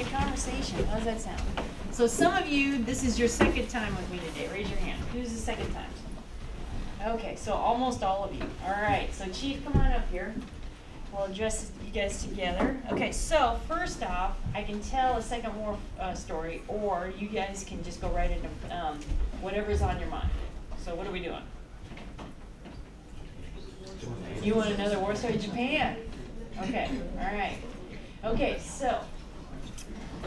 a conversation. How does that sound? So some of you, this is your second time with me today. Raise your hand. Who's the second time? Okay, so almost all of you. All right, so Chief, come on up here. We'll address you guys together. Okay, so first off, I can tell a Second War uh, story, or you guys can just go right into um, whatever's on your mind. So what are we doing? You want another war story? Japan. Okay, all right. Okay, so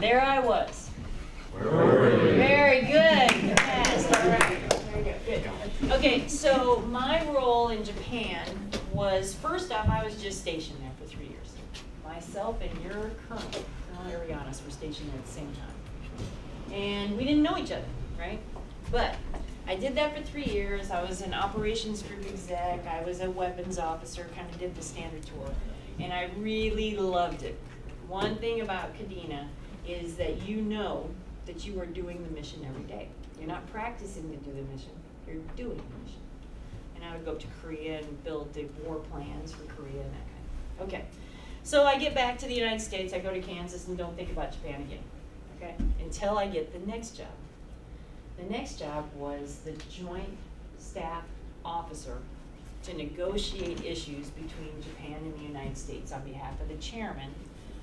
there I was. Very good. Yes, all right. Very good. Good. Okay, so my role in Japan was first off, I was just stationed there for three years. Myself and your colonel, Colonel Arianas, were stationed there at the same time. And we didn't know each other, right? But I did that for three years. I was an operations group exec. I was a weapons officer, kind of did the standard tour. And I really loved it. One thing about Kadena is that you know that you are doing the mission every day. You're not practicing to do the mission, you're doing the mission. And I would go up to Korea and build the war plans for Korea and that kind of thing. Okay. So I get back to the United States, I go to Kansas and don't think about Japan again. Okay? Until I get the next job. The next job was the joint staff officer to negotiate issues between Japan and the United States on behalf of the chairman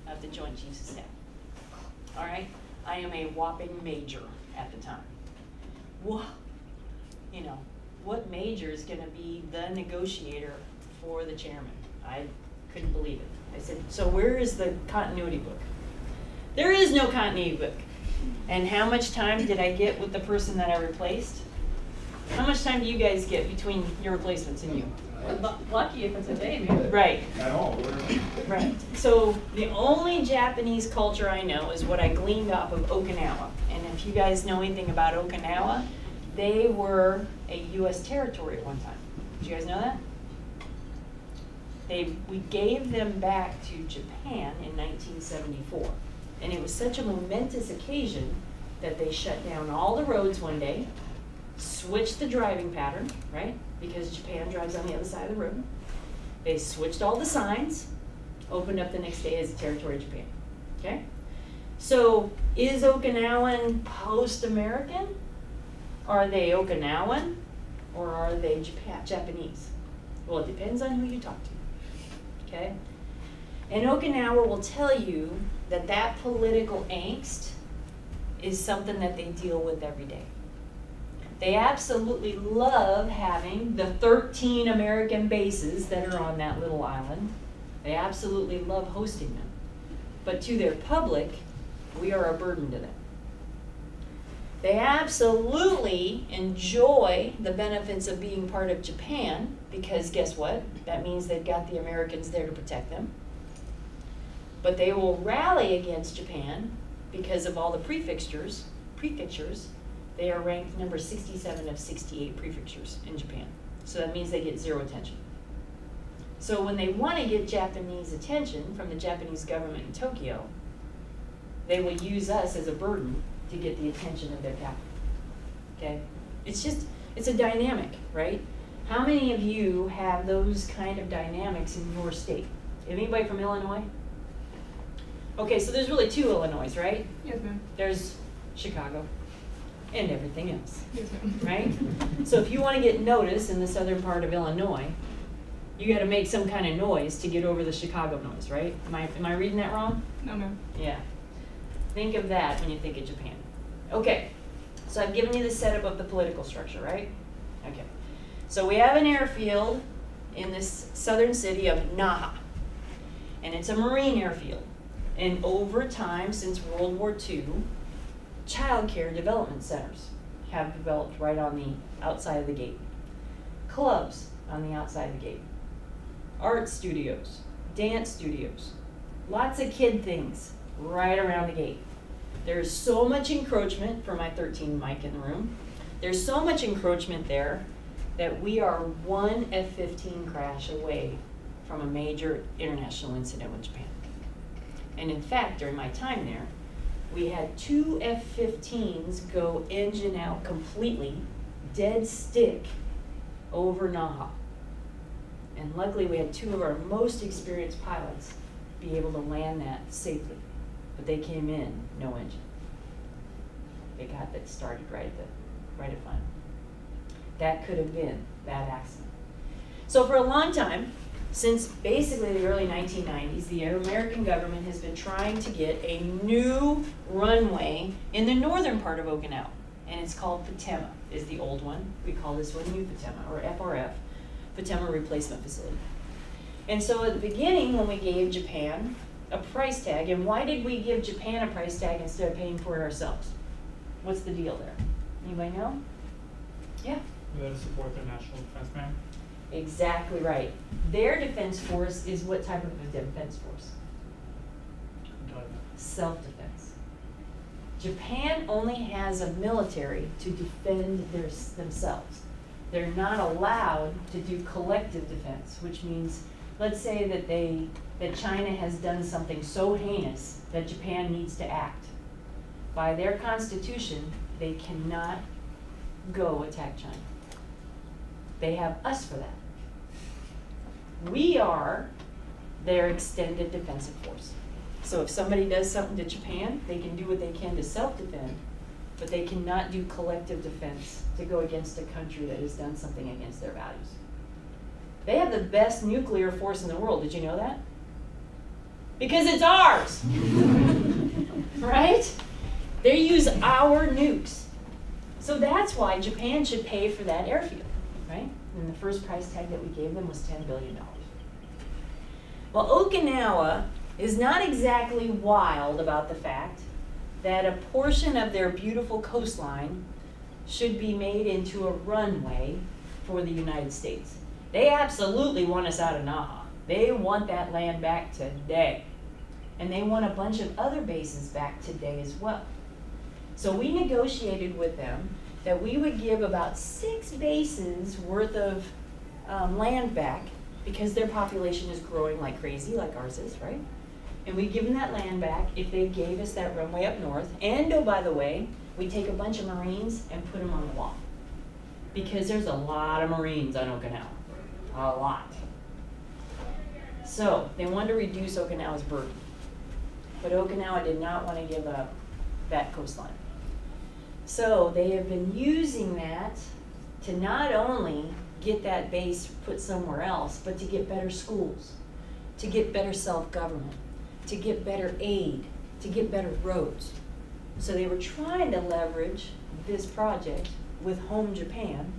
of the Joint Chiefs of Staff. All right? I am a whopping major at the time. Wha you know, what major is going to be the negotiator for the chairman? I couldn't believe it. I said, so where is the continuity book? There is no continuity book. And how much time did I get with the person that I replaced? How much time do you guys get between your replacements and you? Lucky if it's a baby. Right. At all. Right. So the only Japanese culture I know is what I gleaned off of Okinawa. And if you guys know anything about Okinawa, they were a U.S. territory at one time. Did you guys know that? They, we gave them back to Japan in 1974. And it was such a momentous occasion that they shut down all the roads one day, switched the driving pattern, right? Because Japan drives on the other side of the road. They switched all the signs, opened up the next day as a territory of Japan. Okay? So is Okinawan post-American? Are they Okinawan or are they Japan Japanese? Well, it depends on who you talk to. Okay? And Okinawa will tell you that that political angst is something that they deal with every day. They absolutely love having the 13 American bases that are on that little island. They absolutely love hosting them. But to their public, we are a burden to them. They absolutely enjoy the benefits of being part of Japan because guess what? That means they've got the Americans there to protect them. But they will rally against Japan because of all the prefectures, prefectures they are ranked number 67 of 68 prefectures in Japan. So that means they get zero attention. So when they want to get Japanese attention from the Japanese government in Tokyo, they will use us as a burden to get the attention of their capital. Okay? It's just, it's a dynamic, right? How many of you have those kind of dynamics in your state? Anybody from Illinois? Okay, so there's really two Illinois, right? Yes, ma'am. There's Chicago and everything else, right? So if you want to get notice in the southern part of Illinois, you got to make some kind of noise to get over the Chicago noise, right? Am I, am I reading that wrong? No, ma'am. Yeah. Think of that when you think of Japan. Okay, so I've given you the setup of the political structure, right? Okay. So we have an airfield in this southern city of Naha, and it's a marine airfield. And over time, since World War II, child care development centers have developed right on the outside of the gate. Clubs on the outside of the gate. Art studios, dance studios, lots of kid things right around the gate. There's so much encroachment for my 13 mic in the room. There's so much encroachment there that we are one F-15 crash away from a major international incident with Japan. And in fact, during my time there, we had two F-15s go engine out completely, dead stick, over Naha. And luckily, we had two of our most experienced pilots be able to land that safely. but they came in, no engine. They got that started right at the, right at final. That could have been that accident. So for a long time, since basically the early 1990s, the American government has been trying to get a new runway in the northern part of Okinawa. And it's called Futenma, is the old one. We call this one New Futenma, or FRF, Futenma Replacement Facility. And so at the beginning, when we gave Japan a price tag, and why did we give Japan a price tag instead of paying for it ourselves? What's the deal there? Anybody know? Yeah. There to support their national defense man. Exactly right. Their defense force is what type of a defense force? Self-defense. Japan only has a military to defend their, themselves. They're not allowed to do collective defense, which means, let's say that they, that China has done something so heinous that Japan needs to act. By their constitution, they cannot go attack China. They have us for that. We are their extended defensive force. So if somebody does something to Japan, they can do what they can to self-defend, but they cannot do collective defense to go against a country that has done something against their values. They have the best nuclear force in the world. Did you know that? Because it's ours. right? They use our nukes. So that's why Japan should pay for that airfield? And the first price tag that we gave them was $10 billion. Well, Okinawa is not exactly wild about the fact that a portion of their beautiful coastline should be made into a runway for the United States. They absolutely want us out of Naha. They want that land back today. And they want a bunch of other bases back today as well. So we negotiated with them that we would give about six bases worth of um, land back because their population is growing like crazy, like ours is, right? And we'd give them that land back if they gave us that runway up north. And oh, by the way, we'd take a bunch of Marines and put them on the wall. Because there's a lot of Marines on Okinawa. A lot. So they wanted to reduce Okinawa's burden. But Okinawa did not want to give up that coastline. So they have been using that to not only get that base put somewhere else, but to get better schools, to get better self-government, to get better aid, to get better roads. So they were trying to leverage this project with Home Japan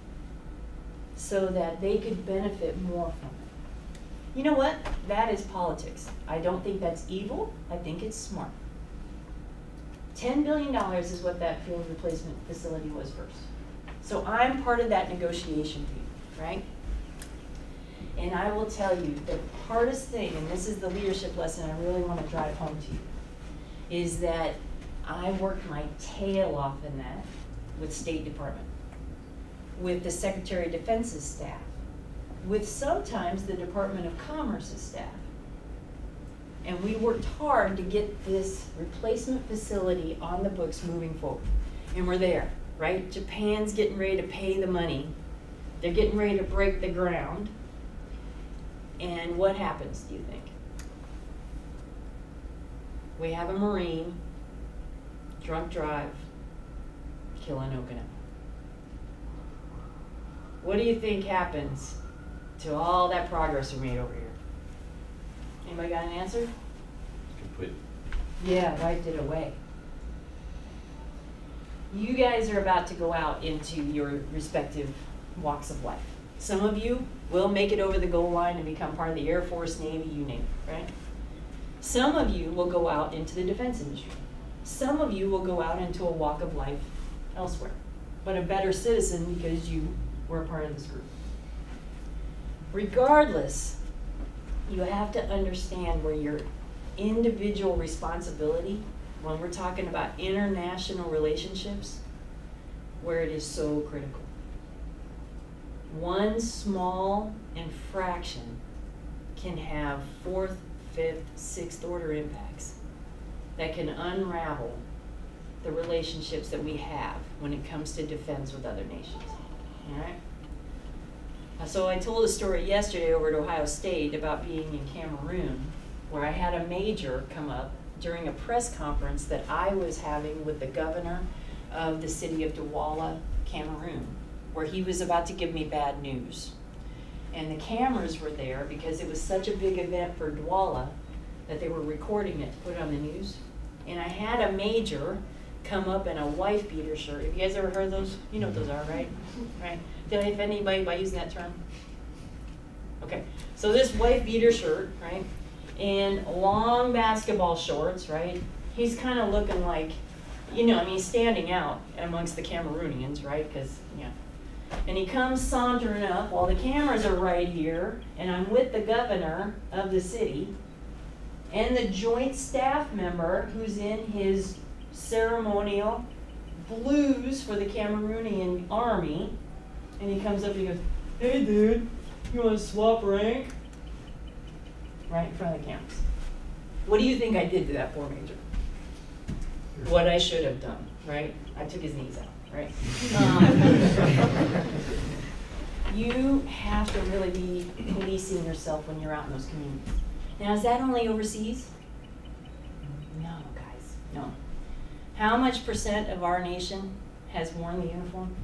so that they could benefit more from it. You know what? That is politics. I don't think that's evil. I think it's smart. $10 billion is what that field replacement facility was first. So I'm part of that negotiation team, right? And I will tell you, the hardest thing, and this is the leadership lesson I really want to drive home to you, is that I worked my tail off in that with State Department, with the Secretary of Defense's staff, with sometimes the Department of Commerce's staff. And we worked hard to get this replacement facility on the books moving forward. And we're there, right? Japan's getting ready to pay the money. They're getting ready to break the ground. And what happens, do you think? We have a Marine, drunk drive, killing Okinawa. What do you think happens to all that progress we made over here? Anybody got an answer? Complete. Yeah, wiped it away. You guys are about to go out into your respective walks of life. Some of you will make it over the goal line and become part of the Air Force, Navy, you name it, right? Some of you will go out into the defense industry. Some of you will go out into a walk of life elsewhere, but a better citizen because you were a part of this group. Regardless, you have to understand where your individual responsibility, when we're talking about international relationships, where it is so critical. One small infraction can have fourth, fifth, sixth order impacts that can unravel the relationships that we have when it comes to defense with other nations. All right? Uh, So I told a story yesterday over at Ohio State about being in Cameroon, where I had a major come up during a press conference that I was having with the governor of the city of Douala, Cameroon, where he was about to give me bad news. And the cameras were there because it was such a big event for Douala that they were recording it to put it on the news. And I had a major come up in a wife beater shirt. Have you guys ever heard those? You know what those are, right? Right? Did I offend anybody by using that term? Okay, so this white beater shirt, right? And long basketball shorts, right? He's kind of looking like, you know, I mean, standing out amongst the Cameroonians, right? Because, yeah. And he comes sauntering up while the cameras are right here, and I'm with the governor of the city and the joint staff member who's in his ceremonial blues for the Cameroonian army. And he comes up and he goes, Hey, dude, you want to swap rank? Right in front of the cameras. What do you think I did to that poor major? What I should have done, right? I took his knees out, right? Um, you have to really be policing yourself when you're out in those communities. Now, is that only overseas? No, guys, no. How much percent of our nation has worn the uniform?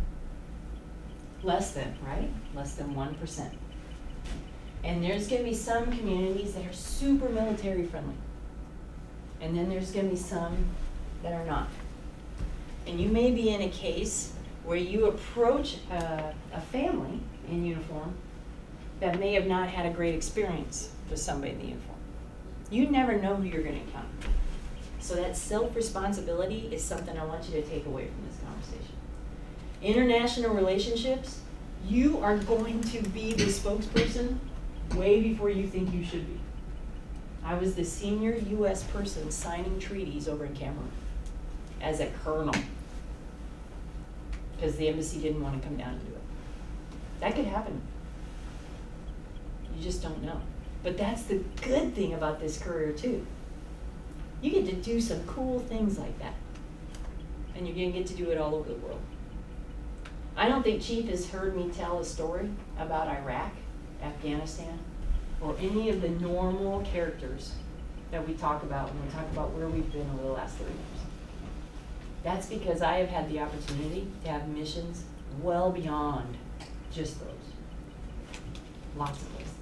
Less than, right? Less than one percent. And there's gonna be some communities that are super military friendly. And then there's gonna be some that are not. And you may be in a case where you approach a, a family in uniform that may have not had a great experience with somebody in the uniform. You never know who you're gonna encounter. So that self-responsibility is something I want you to take away from this. International relationships, you are going to be the spokesperson way before you think you should be. I was the senior US person signing treaties over in Cameroon as a colonel. Because the embassy didn't want to come down and do it. That could happen. You just don't know. But that's the good thing about this career too. You get to do some cool things like that. And you're gonna get to do it all over the world. I don't think Chief has heard me tell a story about Iraq, Afghanistan, or any of the normal characters that we talk about when we talk about where we've been over the last 30 years. That's because I have had the opportunity to have missions well beyond just those. Lots of places.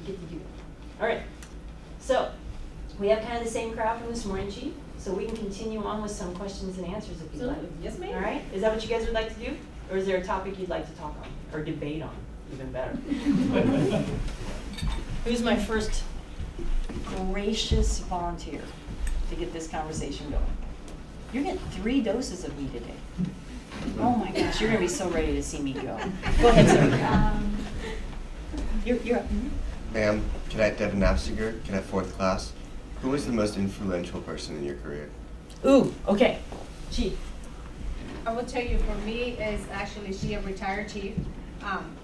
You get to do it. All right. So, we have kind of the same crowd from this morning, Chief, so we can continue on with some questions and answers if you'd like. Yes, ma'am. All right, is that what you guys would like to do? Or is there a topic you'd like to talk on, or debate on, even better? Who's my first gracious volunteer to get this conversation going? You're getting three doses of me today. Oh my gosh, you're gonna be so ready to see me go. Go ahead, sir. Um, You're, you're up. Ma'am, Cadet Devin Napsiger, Cadet Fourth Class. Who was the most influential person in your career? Ooh, okay. Chief. I will tell you, for me, is actually she a retired chief. Um,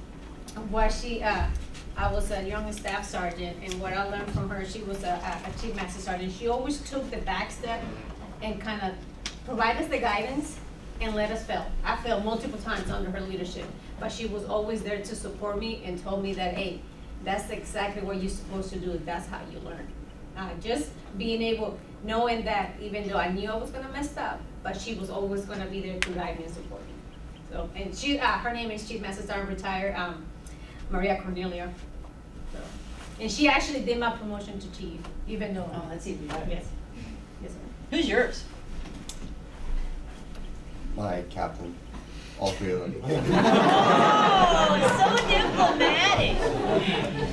what she, uh, I was a young staff sergeant, and what I learned from her, she was a, a chief master sergeant. She always took the back step and kind of provide us the guidance and let us fail. I failed multiple times under her leadership, but she was always there to support me and told me that, hey, that's exactly what you're supposed to do. That's how you learn. Uh, just being able, knowing that even though I knew I was gonna mess up, but she was always gonna be there to guide me and support me. So, and she, uh, her name is Chief Master Sergeant retired, um, Maria Cornelia. So, And she actually did my promotion to chief, even though. Oh, that's even better. Yes, yes, ma'am. Who's yours? My captain. All three of them. Oh, so diplomatic.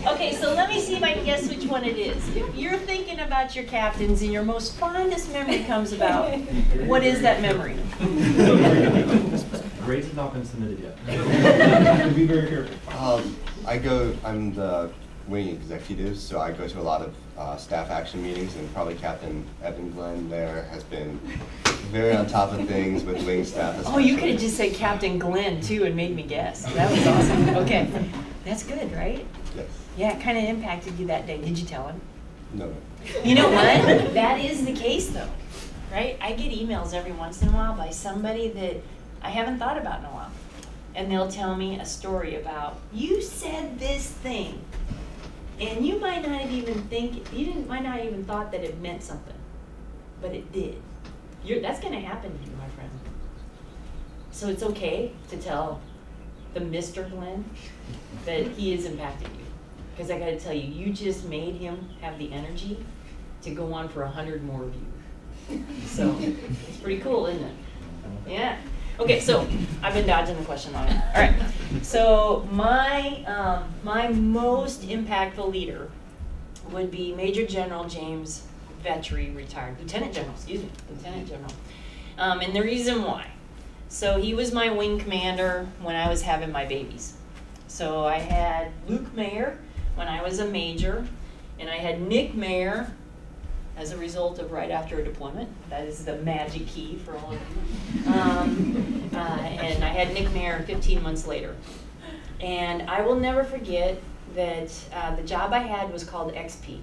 Okay, so let me see if I can guess which one it is. If you're thinking about your captains and your most fondest memory comes about, what is that memory? Grades have not been submitted yet. Be very careful. Um, I go, I'm the wing executives, so I go to a lot of uh, staff action meetings, and probably Captain Evan Glenn there has been very on top of things with wing staff. Oh, you could have just said Captain Glenn too and made me guess. That was awesome. Okay, that's good, right? Yes. Yeah, it kind of impacted you that day. Did you tell him? No. You know what? That is the case though, right? I get emails every once in a while by somebody that I haven't thought about in a while. And they'll tell me a story about, you said this thing. And you might not even think, you didn't, might not even thought that it meant something. but it did. You're, that's gonna happen to you, my friend. So it's okay to tell the Mr. Glenn that he has impacted you. Because I gotta tell you, you just made him have the energy to go on for a hundred more of you. So, it's pretty cool, isn't it? Yeah. Okay, so I've been dodging the question. All right. So my um, my most impactful leader would be Major General James Vechery, retired Lieutenant General. Excuse me, Lieutenant General. Um, and the reason why. So he was my wing commander when I was having my babies. So I had Luke Maher when I was a major, and I had Nick Maher as a result of right after a deployment. That is the magic key for all of you. Um, uh, and I had Nick Maher 15 months later. And I will never forget that uh, the job I had was called XP.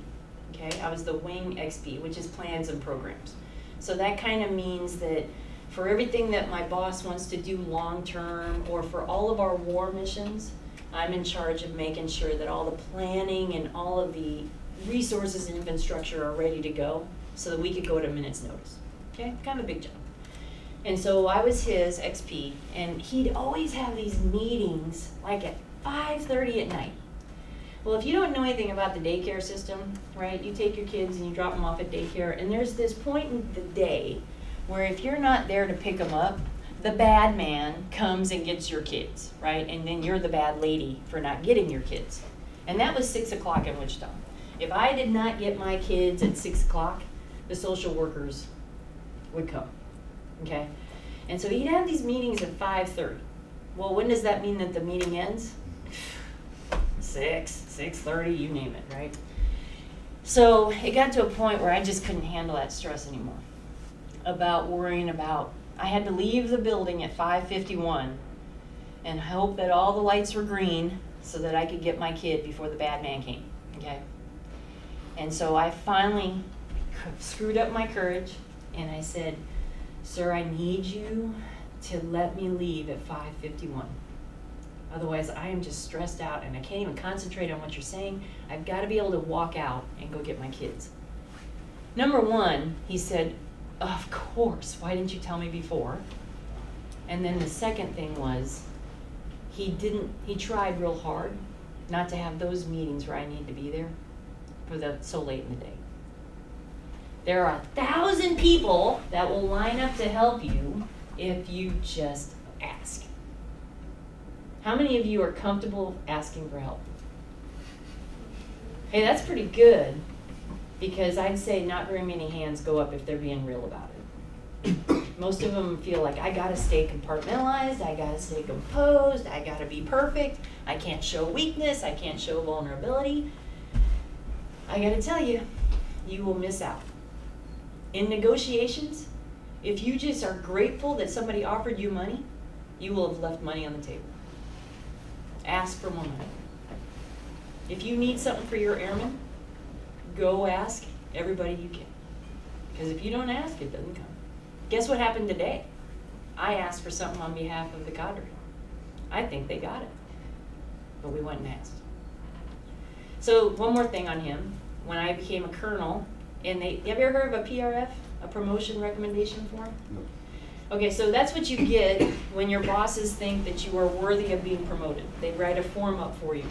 Okay, I was the wing XP, which is plans and programs. So that kind of means that for everything that my boss wants to do long term, or for all of our war missions, I'm in charge of making sure that all the planning and all of the resources and infrastructure are ready to go so that we could go at a minutes notice. Okay, kind of a big job. And so I was his XP, and he'd always have these meetings like at 5:30 at night. Well, if you don't know anything about the daycare system, right, you take your kids and you drop them off at daycare, and there's this point in the day where if you're not there to pick them up, the bad man comes and gets your kids, right? And then you're the bad lady for not getting your kids. And that was six o'clock in Wichita. If I did not get my kids at six o'clock, the social workers would come. Okay? And so he'd have these meetings at five thirty. Well, when does that mean that the meeting ends? Six, six thirty, you name it, right? So it got to a point where I just couldn't handle that stress anymore. About worrying about I had to leave the building at five fifty one and hope that all the lights were green so that I could get my kid before the bad man came. Okay? And so I finally screwed up my courage and I said, Sir, I need you to let me leave at 551. Otherwise, I am just stressed out and I can't even concentrate on what you're saying. I've got to be able to walk out and go get my kids. Number one, he said, Of course, why didn't you tell me before? And then the second thing was, he didn't, he tried real hard not to have those meetings where I need to be there for the so late in the day. There are a thousand people that will line up to help you if you just ask. How many of you are comfortable asking for help? Hey, that's pretty good because I'd say not very many hands go up if they're being real about it. Most of them feel like I gotta stay compartmentalized, I gotta stay composed, I gotta be perfect, I can't show weakness, I can't show vulnerability. I gotta tell you, you will miss out. In negotiations, if you just are grateful that somebody offered you money, you will have left money on the table. Ask for more money. If you need something for your airmen, go ask everybody you can. Because if you don't ask, it doesn't come. Guess what happened today? I asked for something on behalf of the cadre. I think they got it. But we went and asked. So one more thing on him. When I became a colonel, and they, have you ever heard of a PRF, a promotion recommendation form? No. Okay, so that's what you get when your bosses think that you are worthy of being promoted. They write a form up for you.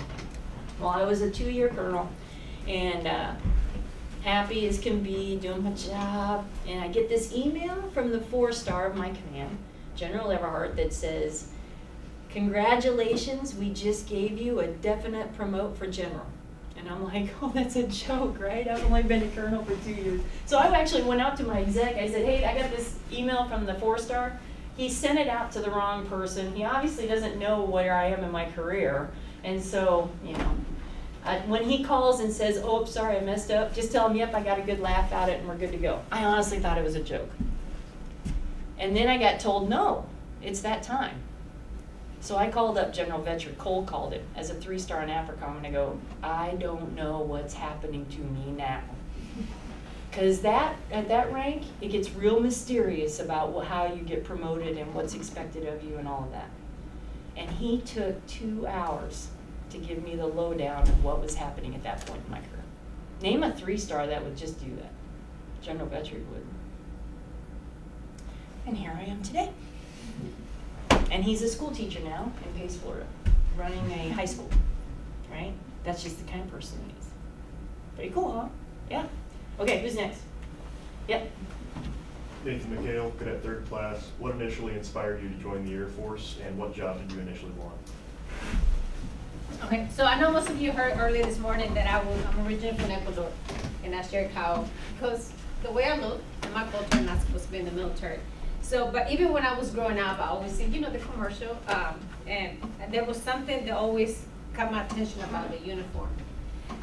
Well, I was a two-year colonel, and uh, happy as can be, doing my job, and I get this email from the four-star of my command, General Everhart, that says, "Congratulations, we just gave you a definite promote for general." And I'm like, oh, that's a joke, right? I've only been a colonel for two years. So I actually went out to my exec. I said, hey, I got this email from the four star. He sent it out to the wrong person. He obviously doesn't know where I am in my career. And so, you know, uh, when he calls and says, oh, sorry, I messed up, just tell him, yep, I got a good laugh at it and we're good to go. I honestly thought it was a joke. And then I got told, no, it's that time. So I called up General Vechery, Cole called it, as a three-star in AFRICOM, and I go, I don't know what's happening to me now. Because that, at that rank, it gets real mysterious about how you get promoted and what's expected of you and all of that. And he took two hours to give me the lowdown of what was happening at that point in my career. Name a three-star that would just do that. General Vechery would. And here I am today. And he's a school teacher now in Pace, Florida, running a high school, right? That's just the kind of person he is. Pretty cool, huh? Yeah. Okay, who's next? Yep. Nathan McHale, cadet third class. What initially inspired you to join the Air Force and what job did you initially want? Okay, so I know most of you heard earlier this morning that I was, I'm originally from Ecuador, and I shared how, because the way I look and my culture, I'm not supposed to be in the military. So, but even when I was growing up, I always see, you know, the commercial, um, and there was something that always caught my attention about the uniform.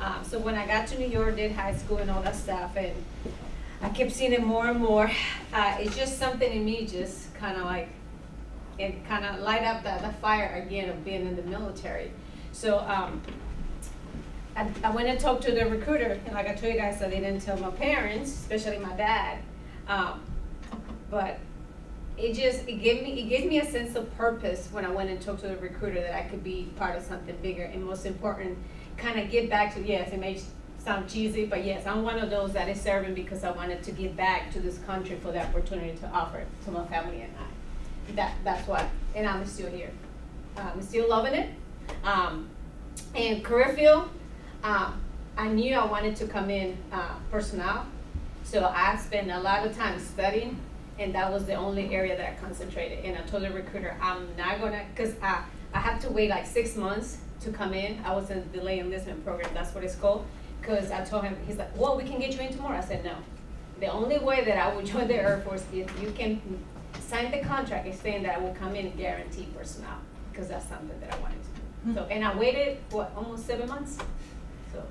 Um, so when I got to New York, did high school and all that stuff, and I kept seeing it more and more, uh, it's just something in me just kind of like, it kind of light up the, the fire again of being in the military. So um, I, I went and talked to the recruiter, and like I told you guys, I didn't tell my parents, especially my dad. Um, but it just it gave me it gave me a sense of purpose when I went and talked to the recruiter that I could be part of something bigger and most important, kind of get back to yes, it may sound cheesy, but yes, I'm one of those that is serving because I wanted to give back to this country for the opportunity to offer to my family and I. That that's why, and I'm still here. I'm still loving it. Um, and career field, um, I knew I wanted to come in uh, personnel, so I spent a lot of time studying, and that was the only area that I concentrated. And I told the recruiter, I'm not gonna, cause I I have to wait like six months to come in. I was in the delay enlistment program, that's what it's called. Cause I told him, he's like, well, we can get you in tomorrow. I said no. The only way that I would join the Air Force is you can sign the contract and saying that I will come in guaranteed personnel, because that's something that I wanted to do. Hmm. So, and I waited, what, almost seven months? So,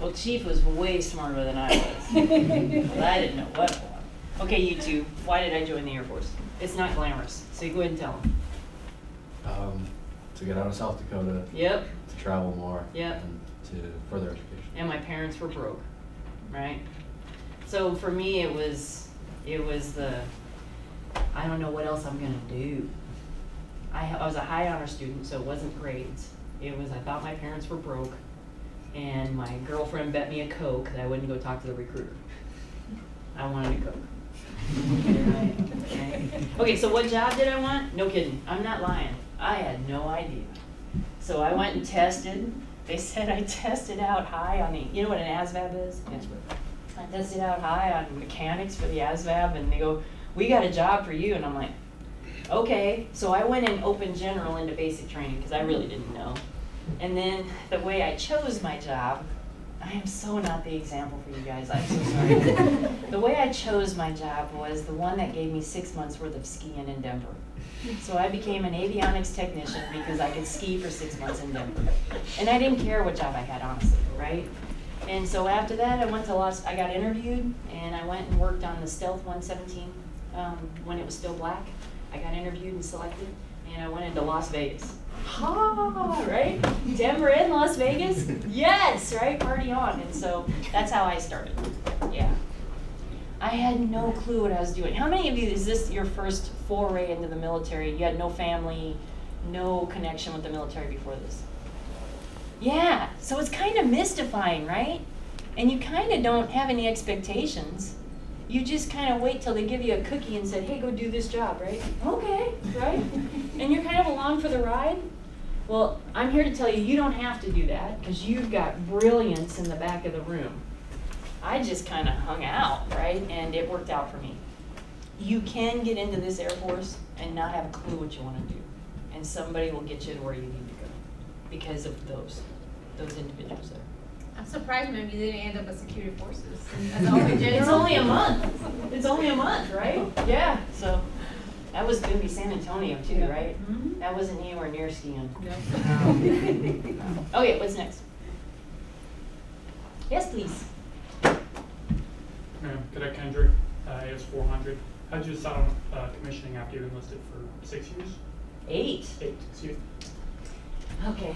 Well, Chief was way smarter than I was. Well, I didn't know what. Okay, you two, why did I join the Air Force? It's not glamorous, so you go ahead and tell them. Um, to get out of South Dakota, Yep, to travel more. Yep. And to further education. and my parents were broke, right? So for me, it was, it was the, I don't know what else I'm gonna do. I, I was a high honor student, so it wasn't grades. It was, I thought my parents were broke, and my girlfriend bet me a Coke that I wouldn't go talk to the recruiter. I wanted a Coke. Okay. So what job did I want? No kidding, I'm not lying. I had no idea. So I went and tested. They said I tested out high on the, you know what an ASVAB is? Yes. I tested out high on mechanics for the ASVAB, and they go, "We got a job for you," and I'm like, "Okay." So I went in open general into basic training because I really didn't know. And then the way I chose my job, I am so not the example for you guys. I'm so sorry. the way I chose my job was the one that gave me six months worth of skiing in Denver. So I became an avionics technician because I could ski for six months in Denver. And I didn't care what job I had, honestly, right? And so after that, I went to Los, I got interviewed and I went and worked on the Stealth 117 um, when it was still black. I got interviewed and selected and I went into Las Vegas. Ha, right? Denver and Las Vegas? Yes, right? Party on. And so that's how I started. Yeah. I had no clue what I was doing. How many of you, is this your first foray into the military? You had no family, no connection with the military before this? Yeah, so it's kind of mystifying, right? And you kind of don't have any expectations. You just kind of wait till they give you a cookie and said, hey, go do this job, right? Okay, right? and you're kind of along for the ride. Well, I'm here to tell you, you don't have to do that because you've got brilliance in the back of the room. I just kind of hung out, right? And it worked out for me. You can get into this Air Force and not have a clue what you want to do. And somebody will get you to where you need to go because of those, those individuals there. I'm surprised maybe you didn't end up at security forces. It's only a month. It's only a month, right? Yeah, so that was gonna be San Antonio too, Yeah. right? Mhm. That wasn't anywhere near skiing. Yep. Okay, what's next? Yes, please. Ma'am, Cadet Kendrick, uh, AS four hundred. How did you decide on, uh, commissioning after you enlisted for six years? Eight. Eight, excuse me. Okay.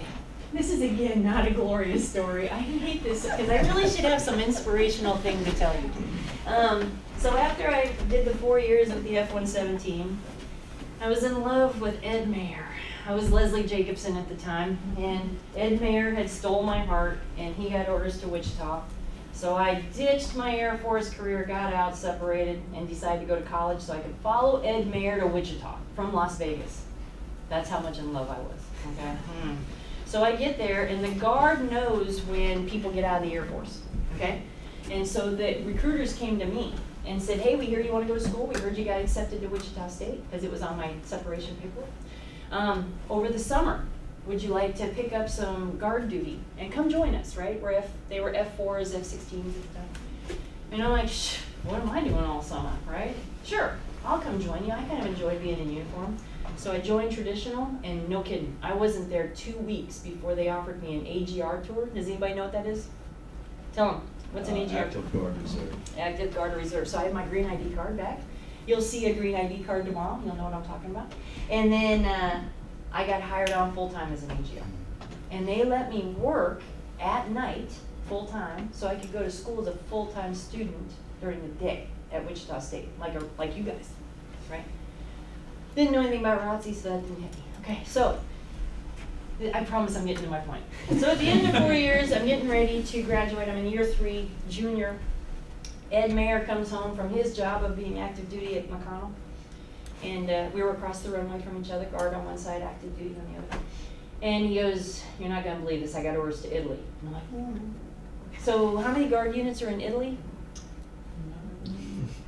This is again not a glorious story. I hate this because I really should have some inspirational thing to tell you. Um, so after I did the four years with the F-117, I was in love with Ed Maher. I was Leslie Jacobson at the time, and Ed Maher had stole my heart, and he got orders to Wichita. So I ditched my Air Force career, got out, separated, and decided to go to college so I could follow Ed Maher to Wichita from Las Vegas. That's how much in love I was, okay? Hmm. So I get there, and the guard knows when people get out of the Air Force, okay? And so the recruiters came to me and said, hey, we hear you want to go to school. We heard you got accepted to Wichita State, because it was on my separation paperwork. Um, over the summer, would you like to pick up some guard duty and come join us, right? We're F, they were F4s, F16s at the time. And I'm like, Shh, what am I doing all summer, right? Sure, I'll come join you. I kind of enjoyed being in uniform. So I joined traditional, and no kidding, I wasn't there two weeks before they offered me an AGR tour. Does anybody know what that is? Tell them, what's an Uh, AGR? Active Guard Reserve. Active Guard Reserve. So I have my green ID card back. You'll see a green ID card tomorrow. You'll know what I'm talking about. And then uh, I got hired on full time as an AGR. And they let me work at night, full time, so I could go to school as a full time student during the day at Wichita State, like a, like you guys, right? Didn't know anything about ROTC, so that didn't hit me. Okay, so I promise I'm getting to my point. So at the end of four years, I'm getting ready to graduate. I'm in year three, junior. Ed Maher comes home from his job of being active duty at McConnell. And uh, we were across the runway from each other, guard on one side, active duty on the other. And he goes, You're not going to believe this, I got orders to Italy. And I'm like, "Mm." So, how many guard units are in Italy?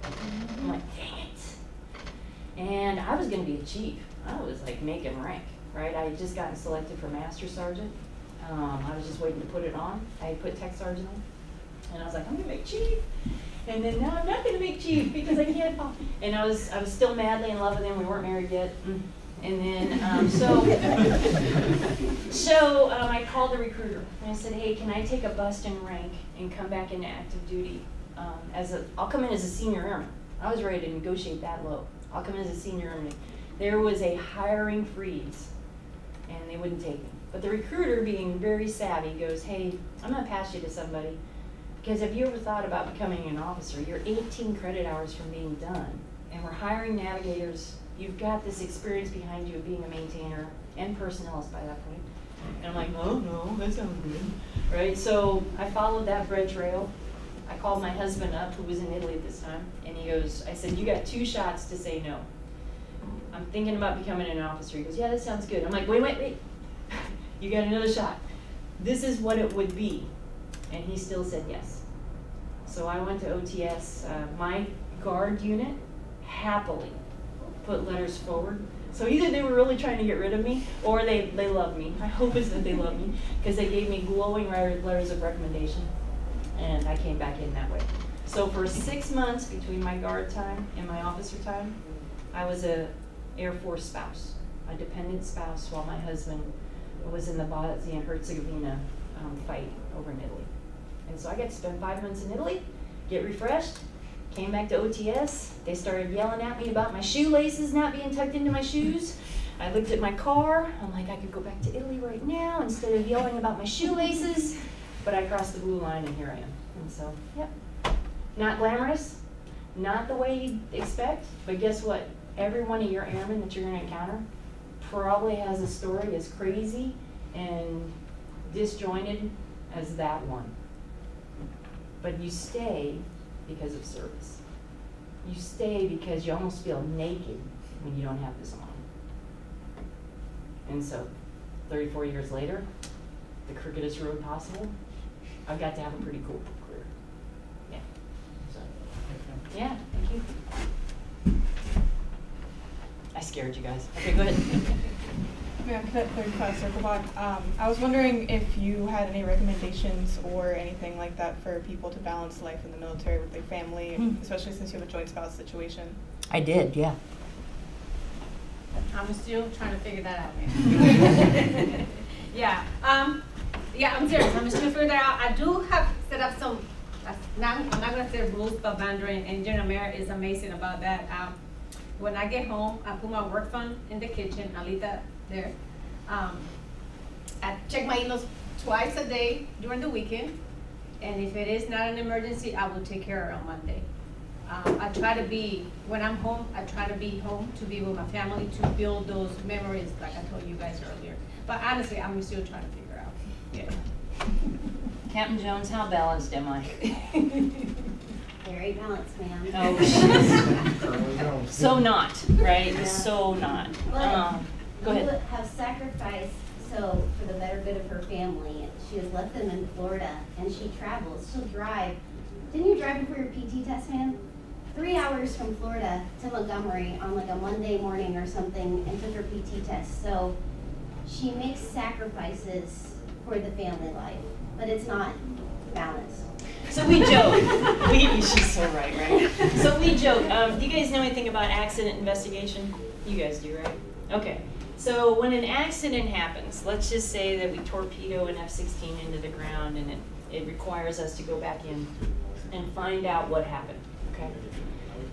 I'm like. And I was going to be a chief. I was like making rank, right? I had just gotten selected for master sergeant. Um, I was just waiting to put it on. I had put tech sergeant on. And I was like, I'm gonna make chief. And then now I'm not gonna make chief because I can't. fall." And I was, I was still madly in love with him. We weren't married yet. Mm. And then, um, so, so um, I called the recruiter and I said, hey, can I take a bust in rank and come back into active duty um, as a? I'll come in as a senior airman. I was ready to negotiate that low. I'll come in as a senior airman. There was a hiring freeze and they wouldn't take me. But the recruiter, being very savvy, goes, hey, I'm gonna pass you to somebody. Because have you ever thought about becoming an officer? You're 18 credit hours from being done, and we're hiring navigators. You've got this experience behind you of being a maintainer and personnelist by that point. And I'm like, oh no, that sounds good, right? So I followed that bread trail. I called my husband up, who was in Italy at this time, and he goes, I said, you got two shots to say no. I'm thinking about becoming an officer. He goes, yeah, that sounds good. I'm like, wait, wait, wait. you got another shot. This is what it would be. And he still said yes. So I went to OTS. Uh, my guard unit happily put letters forward. So either they were really trying to get rid of me or they, they love me. I hope is that they love me because they gave me glowing letters of recommendation and I came back in that way. So for six months between my guard time and my officer time, I was a Air Force spouse, a dependent spouse while my husband was in the Bosnia and Herzegovina um, fight over in Italy. And so I got to spend five months in Italy, get refreshed, came back to OTS. They started yelling at me about my shoelaces not being tucked into my shoes. I looked at my car. I'm like, I could go back to Italy right now instead of yelling about my shoelaces. But I crossed the blue line and here I am. And so, yep. Not glamorous, not the way you'd expect, but guess what? Every one of your airmen that you're going to encounter probably has a story as crazy and disjointed as that one. But you stay because of service. You stay because you almost feel naked when you don't have this on. And so, 34 years later, the crookedest road possible, I've got to have a pretty cool career. Yeah. So, yeah, thank you. I scared you guys. Okay, go ahead. Yeah, Cadet Third Class Circle Back. Um, I was wondering if you had any recommendations or anything like that for people to balance life in the military with their family, Hmm. especially since you have a joint spouse situation. I did, yeah. I'm still trying to figure that out, man. yeah, um, yeah, I'm serious. I'm still figuring that out. I do have set up some. uh, Now, I'm not gonna say rules, but Mandarin and General Maher is amazing about that. Um, when I get home, I put my work phone in the kitchen. I leave that there. Um, I check my emails twice a day during the weekend, and if it is not an emergency, I will take care of it on Monday. Um, I try to be, when I'm home, I try to be home to be with my family, to build those memories like I told you guys earlier. But honestly, I'm still trying to figure yeah. Captain Jones, how balanced am I? Very balanced, ma'am. Oh, jeez. So not, right? Yeah. So not. But Um, Go ahead. have sacrificed, so for the better good of her family, she has left them in Florida and she travels, she'll drive. Didn't you drive before your PT test, ma'am? Three hours from Florida to Montgomery on like a Monday morning or something and took her PT test. So she makes sacrifices for the family life, but it's not balanced. So we joke. we, she's so right, right? So we joke. Um, do you guys know anything about accident investigation? You guys do, right? Okay. So when an accident happens, let's just say that we torpedo an F-16 into the ground and it, it requires us to go back in and find out what happened, okay?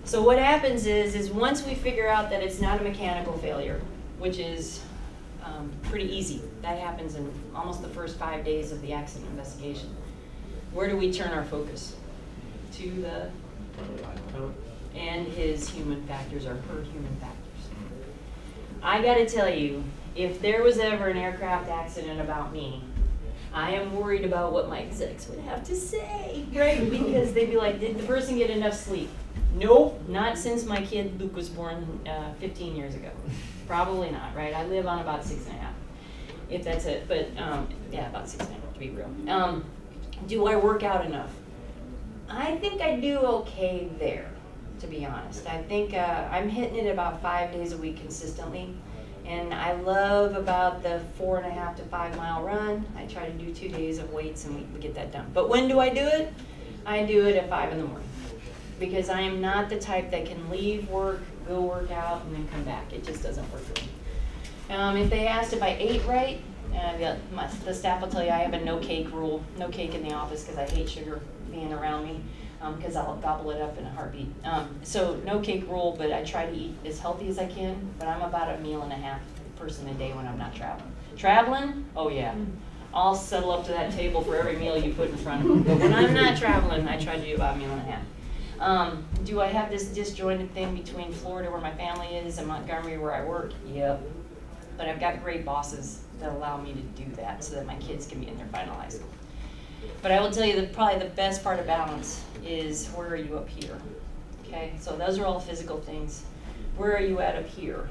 So what happens is, is once we figure out that it's not a mechanical failure, which is um, pretty easy, that happens in almost the first five days of the accident investigation. Where do we turn our focus? To the, and his human factors or her human factors. I gotta tell you, if there was ever an aircraft accident about me, I am worried about what my execs would have to say, right? Because they'd be like, did the person get enough sleep? Nope, not since my kid Luke was born uh, 15 years ago. Probably not, right? I live on about six and a half, if that's it. But um, yeah, about six and a half to be real. Um, do I work out enough? I think I do okay there, to be honest. I think uh, I'm hitting it about five days a week consistently. And I love about the four and a half to five mile run. I try to do two days of weights and we, we get that done. But when do I do it? I do it at five in the morning. Because I am not the type that can leave work, go work out, and then come back. It just doesn't work for me. Um, if they asked if I ate right, uh, the, my, the staff will tell you I have a no cake rule, no cake in the office because I hate sugar being around me because I'll gobble it up in a heartbeat. Um, so no cake rule, but I try to eat as healthy as I can. But I'm about a meal and a half person a day when I'm not traveling. Traveling? Oh yeah. I'll settle up to that table for every meal you put in front of me. But when I'm not traveling, I try to do about a meal and a half. Um, do I have this disjointed thing between Florida where my family is and Montgomery where I work? Yep. But I've got great bosses that allow me to do that so that my kids can be in their final high school. But I will tell you that probably the best part of balance is where are you up here? Okay, so those are all physical things. Where are you at up here?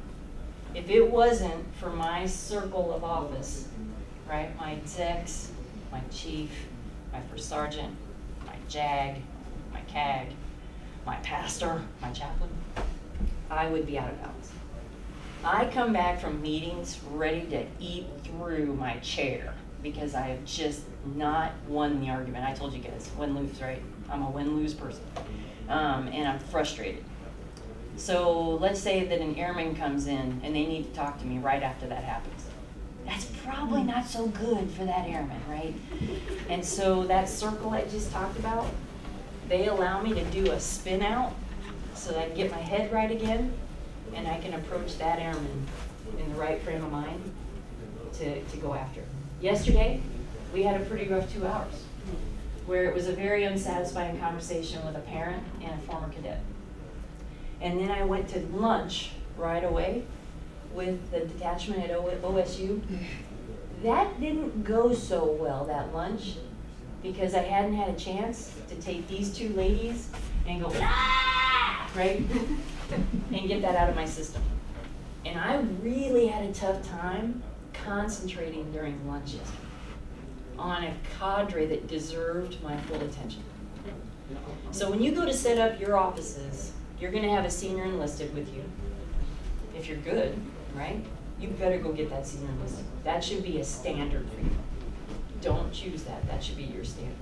If it wasn't for my circle of office, right, my execs, my chief, my first sergeant, my JAG, my CAG, my pastor, my chaplain, I would be out of balance. I come back from meetings ready to eat through my chair because I have just not won the argument. I told you guys, win lose, right? I'm a win lose person. Um, and I'm frustrated. So let's say that an airman comes in and they need to talk to me right after that happens. That's probably not so good for that airman, right? And so that circle I just talked about, they allow me to do a spin out so that I can get my head right again and I can approach that airman in the right frame of mind to, to go after. Yesterday, we had a pretty rough two hours where it was a very unsatisfying conversation with a parent and a former cadet. And then I went to lunch right away with the detachment at OSU. That didn't go so well, that lunch, because I hadn't had a chance to take these two ladies and go, ah, right? and get that out of my system. And I really had a tough time concentrating during lunches on a cadre that deserved my full attention. So when you go to set up your offices, you're gonna have a senior enlisted with you. If you're good, right? You better go get that senior enlisted. That should be a standard for you. Don't choose that, that should be your standard.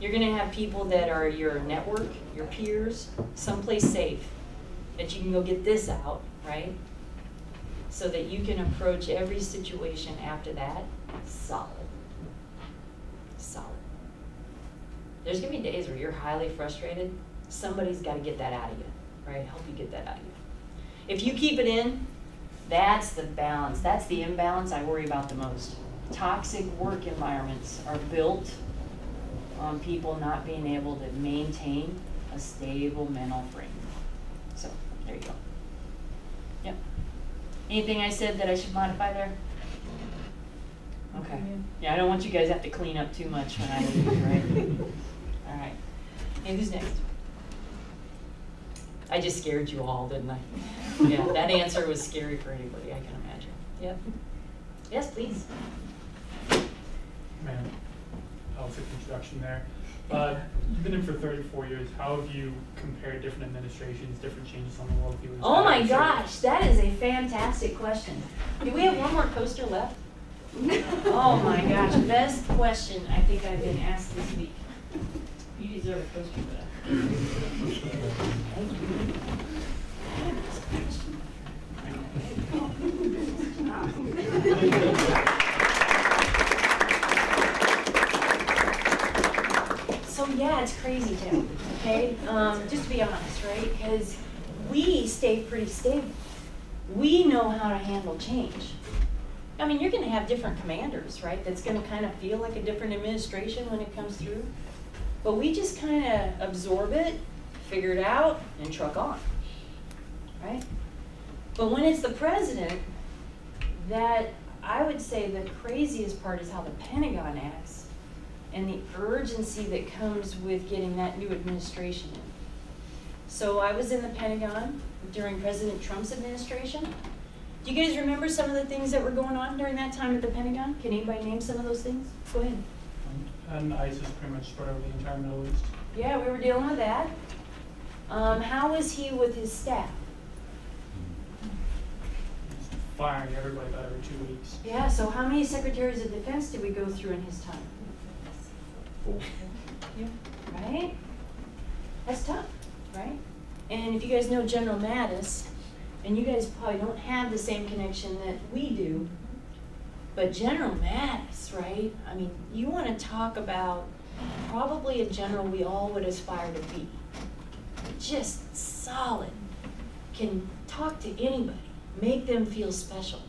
You're gonna have people that are your network, your peers, someplace safe, that you can go get this out, right? So that you can approach every situation after that solid. Solid. There's gonna be days where you're highly frustrated. Somebody's gotta get that out of you, right? Help you get that out of you. If you keep it in, that's the balance. That's the imbalance I worry about the most. Toxic work environments are built on people not being able to maintain a stable mental frame. So, there you go. Yep. Anything I said that I should modify there? Okay. Yeah, I don't want you guys to have to clean up too much when I leave, right? All right. And who's next? I just scared you all, didn't I? Yeah, that answer was scary for anybody, I can imagine. Yep. Yes, please. Man, perfect introduction there. Uh, you've been in for 34 years. How have you compared different administrations, different changes on the worldview? Is Oh that my gosh, that is a fantastic question. Do we have one more coaster left? Oh my gosh, best question I think I've been asked this week. You deserve a coaster for that. Thank you. So yeah, it's crazy town, okay? Um, just to be honest, right? Because we stay pretty stable. We know how to handle change. I mean, you're gonna have different commanders, right? That's gonna kind of feel like a different administration when it comes through. But we just kind of absorb it, figure it out, and truck on, right? But when it's the president, that I would say the craziest part is how the Pentagon acts and the urgency that comes with getting that new administration in. So I was in the Pentagon during President Trump's administration. Do you guys remember some of the things that were going on during that time at the Pentagon? Can anybody name some of those things? Go ahead. And ISIS pretty much spread over the entire Middle East. Yeah, we were dealing with that. Um, how was he with his staff? He's firing everybody about every two weeks. Yeah, so how many secretaries of defense did we go through in his time? Right? That's tough, right? And if you guys know General Mattis, and you guys probably don't have the same connection that we do, but General Mattis, right? I mean, you want to talk about probably a general we all would aspire to be. Just solid, can talk to anybody, make them feel special.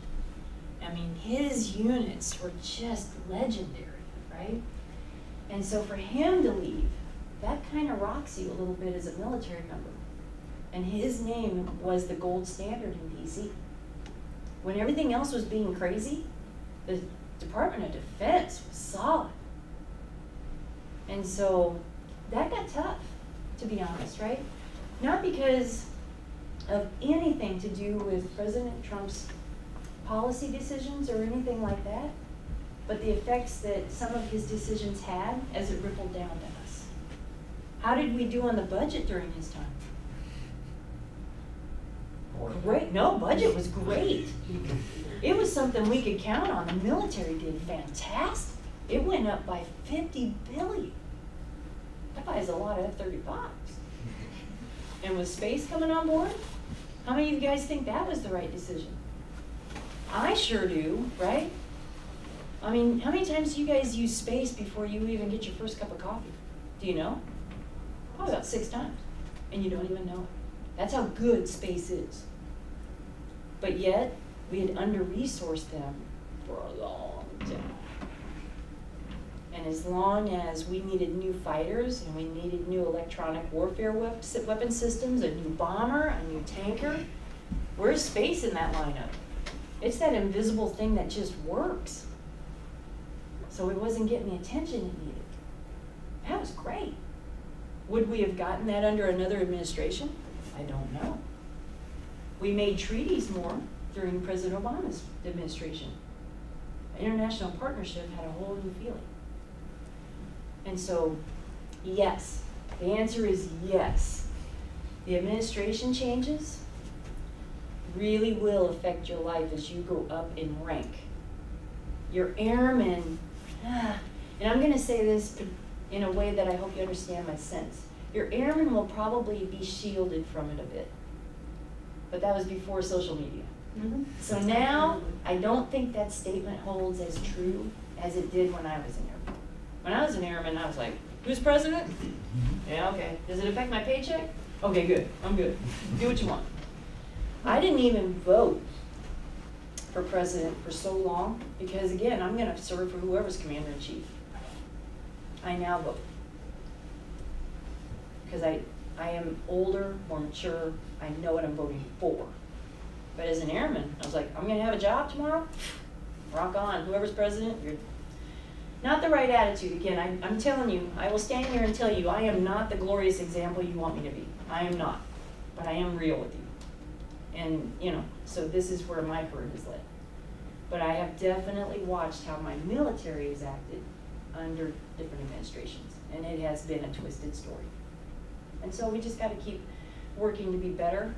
I mean, his units were just legendary, right? And so for him to leave, that kind of rocks you a little bit as a military member. And his name was the gold standard in DC. When everything else was being crazy, the Department of Defense was solid. And so that got tough, to be honest, right? Not because of anything to do with President Trump's policy decisions or anything like that, but the effects that some of his decisions had as it rippled down to us. How did we do on the budget during his time? Great, no, budget was great. It was something we could count on. The military did fantastic. It went up by fifty billion. That buys a lot of F-35s. And with space coming on board, how many of you guys think that was the right decision? I sure do, right? I mean, how many times do you guys use space before you even get your first cup of coffee? Do you know? Probably about six times. And you don't even know it. That's how good space is. But yet, we had under resourced them for a long time. And as long as we needed new fighters and we needed new electronic warfare weapon systems, a new bomber, a new tanker, where's space in that lineup? It's that invisible thing that just works. So it wasn't getting the attention it needed. That was great. Would we have gotten that under another administration? I don't know. We made treaties more during President Obama's administration. International partnership had a whole new feeling. And so, yes, the answer is yes. The administration changes really will affect your life as you go up in rank. Your airmen, and I'm going to say this in a way that I hope you understand my sense. Your airmen will probably be shielded from it a bit. But that was before social media. Mm-hmm. So now, I don't think that statement holds as true as it did when I was an airman. When I was an airman, I was like, who's president? Mm-hmm. Yeah, okay. Does it affect my paycheck? Okay, good. I'm good. Do what you want. I didn't even vote for president for so long because, again, I'm going to serve for whoever's commander in chief. I now vote because I, I am older, more mature. I know what I'm voting for. But as an airman, I was like, I'm going to have a job tomorrow. Rock on. Whoever's president, you're. Not the right attitude, again, I, I'm telling you, I will stand here and tell you, I am not the glorious example you want me to be. I am not, but I am real with you. And, you know, so this is where my career has led. But I have definitely watched how my military has acted under different administrations, and it has been a twisted story. And so we just gotta keep working to be better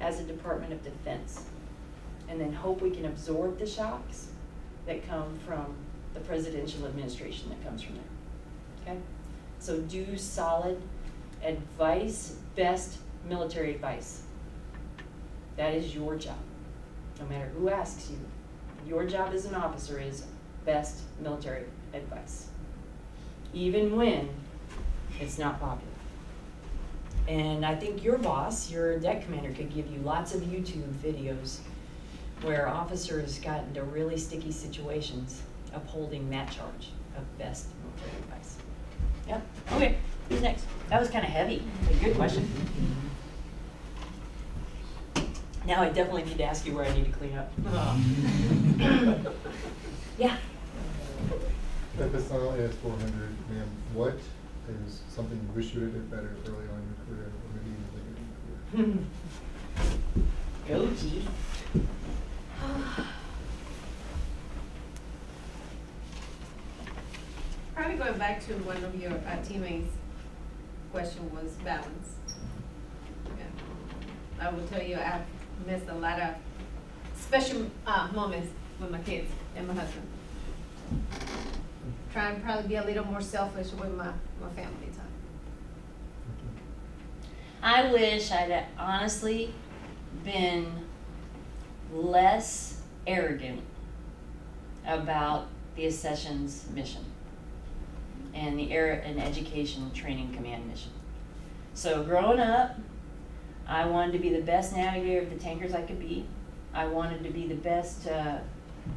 as a Department of Defense. And then hope we can absorb the shocks that come from the presidential administration that comes from there. Okay? So do solid advice, best military advice. That is your job, no matter who asks you. Your job as an officer is best military advice. Even when it's not popular. And I think your boss, your det commander, could give you lots of YouTube videos where officers got into really sticky situations upholding that charge of best military advice. Yep, okay, who's next? That was kind of heavy, good question. Now I definitely need to ask you where I need to clean up. Yeah, Episode AS four hundred, ma'am, what is something you wish you had did better early on in your career or maybe even later in your career? go G. Probably going back to one of your uh, teammates' question was balance. Yeah. I will tell you, I've missed a lot of special uh, moments with my kids and my husband. Try and probably be a little more selfish with my, my family time. I wish I'd honestly been less arrogant about the accession's mission and the air and education training command mission. So growing up, I wanted to be the best navigator of the tankers I could be. I wanted to be the best uh,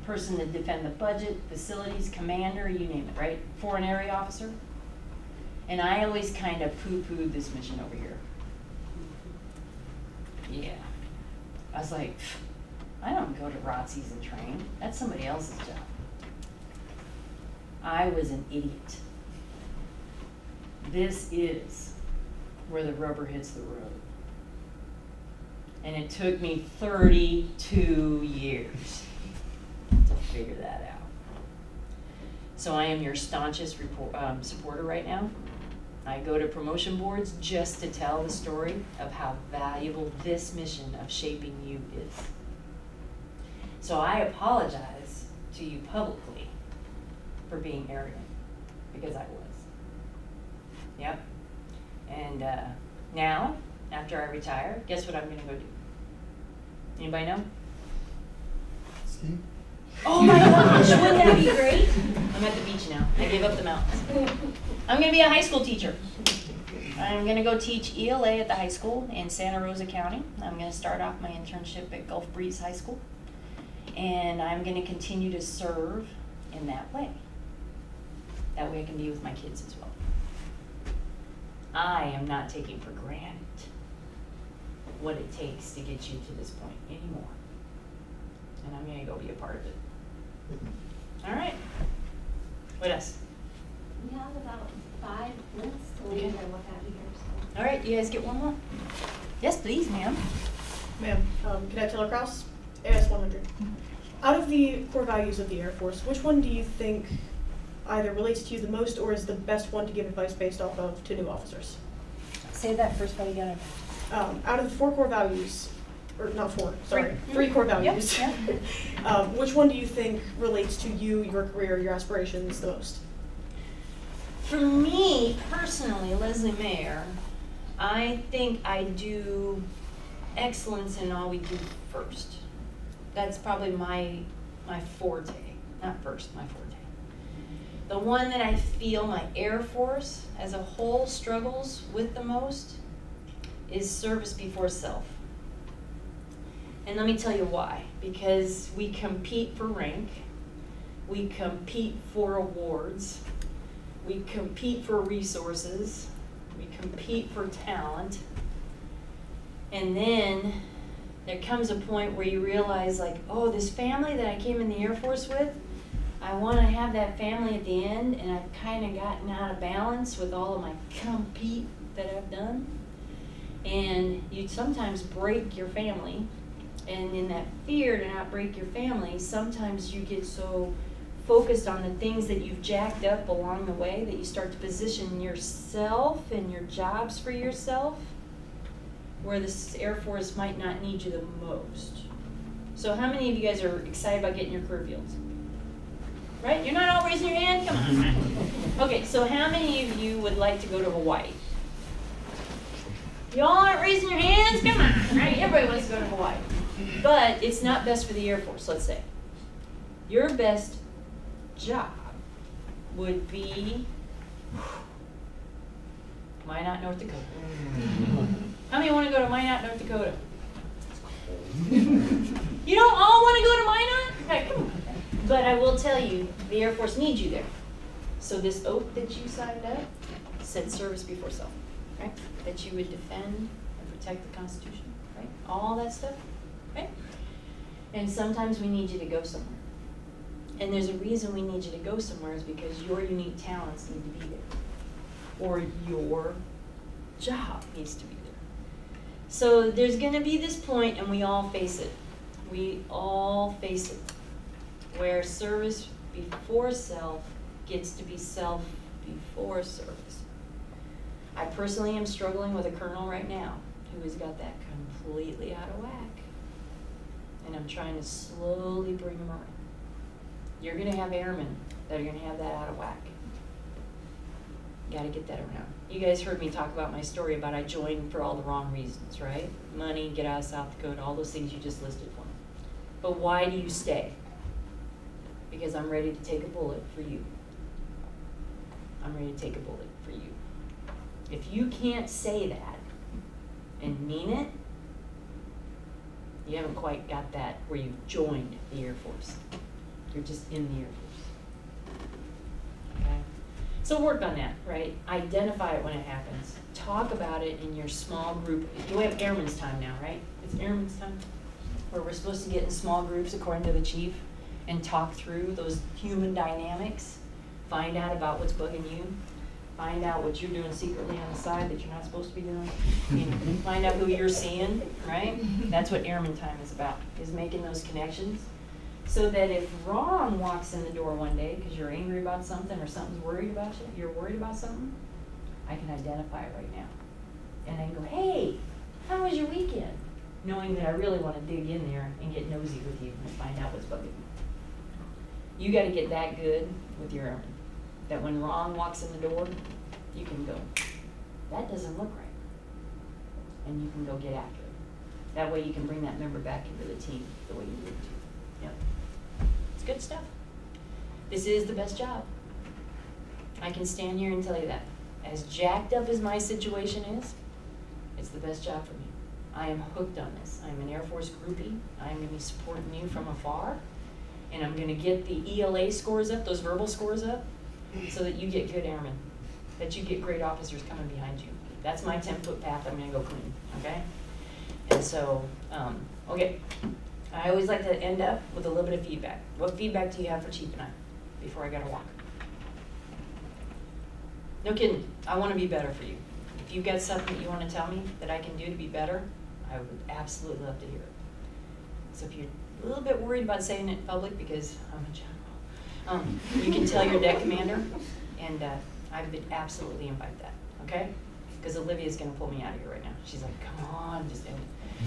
person to defend the budget, facilities, commander, you name it, right? Foreign area officer. And I always kind of poo-pooed this mission over here. Yeah. I was like, I don't go to ROTCs and train. That's somebody else's job. I was an idiot. This is where the rubber hits the road. And it took me 32 years to figure that out. So I am your staunchest report, um, supporter right now. I go to promotion boards just to tell the story of how valuable this mission of shaping you is. So I apologize to you publicly for being arrogant, because I was. Yep. And uh, now, after I retire, guess what I'm gonna go do? Anybody know? Ski? Oh my gosh, wouldn't that be great? I'm at the beach now. I gave up the mountains. I'm gonna be a high school teacher. I'm gonna go teach ELA at the high school in Santa Rosa County. I'm gonna start off my internship at Gulf Breeze High School. And I'm gonna continue to serve in that way. That way I can be with my kids as well. I am not taking for granted what it takes to get you to this point anymore. And I'm gonna go be a part of it. All right. What else? We have about five minutes to leave Okay. and look at here, so. All right, you guys get one more? Yes, please, ma'am. Ma'am, um, Cadet Taylor Kraus, AS 100. Out of the core values of the Air Force, which one do you think either relates to you the most or is the best one to give advice based off of to new officers? Say that first part again. Um, out of the four core values, or not four, sorry, Three. three core values, yep. um, which one do you think relates to you, your career, your aspirations the most? For me personally, Leslie Maher, I think I do excellence in all we do first. That's probably my my forte, not first, my forte. The one that I feel my Air Force as a whole struggles with the most is service before self. And let me tell you why. Because we compete for rank, we compete for awards, we compete for resources, we compete for talent. And then there comes a point where you realize, like, oh, this family that I came in the Air Force with, I want to have that family at the end, and I've kind of gotten out of balance with all of my compete that I've done. And you sometimes break your family, and in that fear to not break your family, sometimes you get so focused on the things that you've jacked up along the way that you start to position yourself and your jobs for yourself where the Air Force might not need you the most. So how many of you guys are excited about getting your career fields? Right? You're not all raising your hand? Come on. Okay, so how many of you would like to go to Hawaii? Y'all aren't raising your hands? Come on, right? Everybody wants to go to Hawaii. But it's not best for the Air Force, let's say. Your best job would be Minot, North Dakota. How many want to go to Minot, North Dakota? You don't all want to go to Minot? Come on. But I will tell you, the Air Force needs you there. So this oath that you signed up said service before self, right? That you would defend and protect the Constitution, right? All that stuff, right? And sometimes we need you to go somewhere. And there's a reason we need you to go somewhere is because your unique talents need to be there. Or your job needs to be there. So there's going to be this point, and we all face it. We all face it, where service before self gets to be self before service. I personally am struggling with a colonel right now who has got that completely out of whack. And I'm trying to slowly bring him around. You're going to have airmen that are going to have that out of whack. Got to get that around. You guys heard me talk about my story about I joined for all the wrong reasons, right? Money, get out of South Dakota, all those things you just listed for me. But why do you stay? Because I'm ready to take a bullet for you. I'm ready to take a bullet. If you can't say that and mean it, you haven't quite got that where you've joined the Air Force. You're just in the Air Force. Okay? So work on that, right? Identify it when it happens. Talk about it in your small group. We have airman's time now, right? It's airman's time where we're supposed to get in small groups according to the chief and talk through those human dynamics. Find out about what's bugging you. Find out what you're doing secretly on the side that you're not supposed to be doing. You know, find out who you're seeing, right? That's what airman time is about, is making those connections so that if Ron walks in the door one day because you're angry about something or something's worried about you, you're worried about something, I can identify it right now. And I can go, hey, how was your weekend? Knowing that I really want to dig in there and get nosy with you and find out what's bugging you. You got to get that good with your airman that when Ron walks in the door, you can go, that doesn't look right. And you can go get after it. That way you can bring that member back into the team the way you need to. Yep. It's good stuff. This is the best job. I can stand here and tell you that. As jacked up as my situation is, it's the best job for me. I am hooked on this. I'm an Air Force groupie. I'm going to be supporting you from afar. And I'm going to get the ELA scores up, those verbal scores up, so that you get good airmen, that you get great officers coming behind you. That's my 10 foot path. I'm going to go clean, okay? And so, um, okay. I always like to end up with a little bit of feedback. What feedback do you have for Chief and I before I gotta walk? No kidding. I want to be better for you. If you've got something that you want to tell me that I can do to be better, I would absolutely love to hear it. So if you're a little bit worried about saying it in public because I'm a general, um, you can tell your det commander, and uh, I would absolutely invite that. Okay? Because Olivia's going to pull me out of here right now. She's like, "Come on, just end.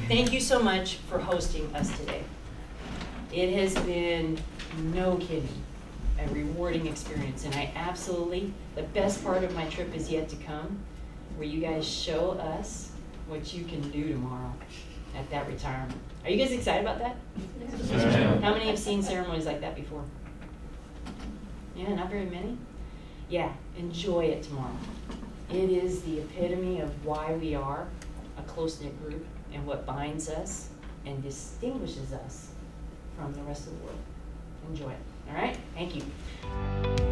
Thank you so much for hosting us today. It has been no kidding a rewarding experience, and I absolutely the best part of my trip is yet to come, where you guys show us what you can do tomorrow at that retirement. Are you guys excited about that? Yeah. How many have seen ceremonies like that before? Yeah, not very many. Yeah, enjoy it tomorrow. It is the epitome of why we are a close knit group and what binds us and distinguishes us from the rest of the world. Enjoy it. All right? Thank you.